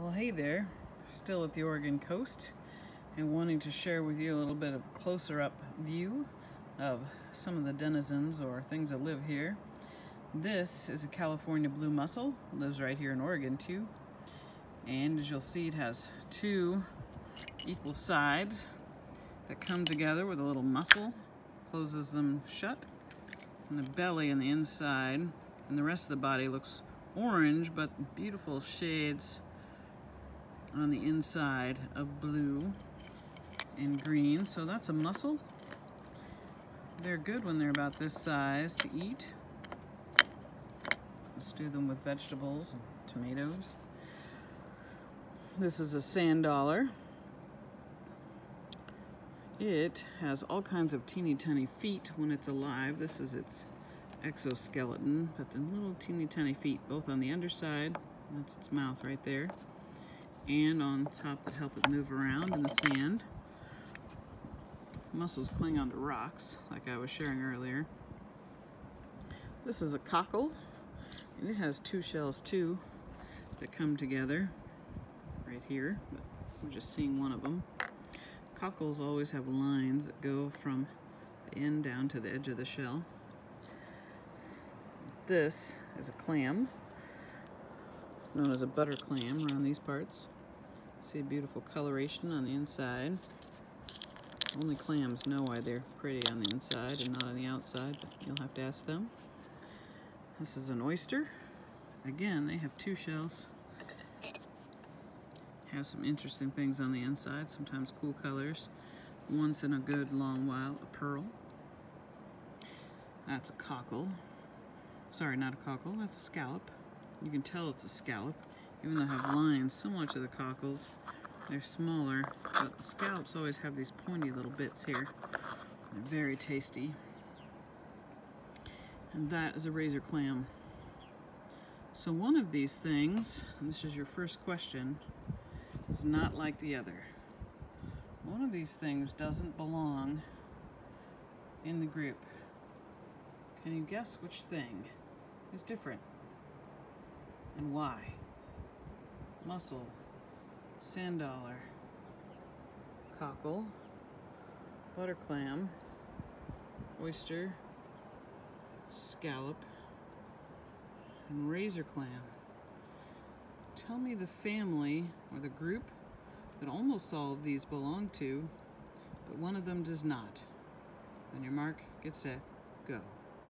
Well, hey there. Still at the Oregon coast and wanting to share with you a little bit of closer up view of some of the denizens or things that live here. This is a California blue mussel. lives right here in Oregon too. And as you'll see, it has two equal sides that come together with a little muscle, closes them shut. And the belly and the inside and the rest of the body looks orange, but beautiful shades on the inside of blue and green. So that's a mussel. They're good when they're about this size to eat. Stew them with vegetables and tomatoes. This is a sand dollar. It has all kinds of teeny tiny feet when it's alive. This is its exoskeleton, but the little teeny tiny feet, both on the underside, that's its mouth right there, and on top that help it move around in the sand. Mussels cling onto rocks, like I was sharing earlier. This is a cockle, and it has two shells too that come together right here, but we're just seeing one of them. Cockles always have lines that go from the end down to the edge of the shell. This is a clam, known as a butter clam around these parts. See beautiful coloration on the inside. Only clams know why they're pretty on the inside and not on the outside, but you'll have to ask them. This is an oyster. Again, they have two shells. Have some interesting things on the inside, sometimes cool colors. Once in a good long while, a pearl. That's a cockle. Sorry, not a cockle, that's a scallop. You can tell it's a scallop even though I have lines similar to the cockles. They're smaller, but the scallops always have these pointy little bits here. They're very tasty. And that is a razor clam. So one of these things, this is your first question, is not like the other. One of these things doesn't belong in the group. Can you guess which thing is different? And why? Mussel, sand dollar, cockle, butter clam, oyster, scallop, and razor clam. Tell me the family or the group that almost all of these belong to, but one of them does not. On your mark, get set, go.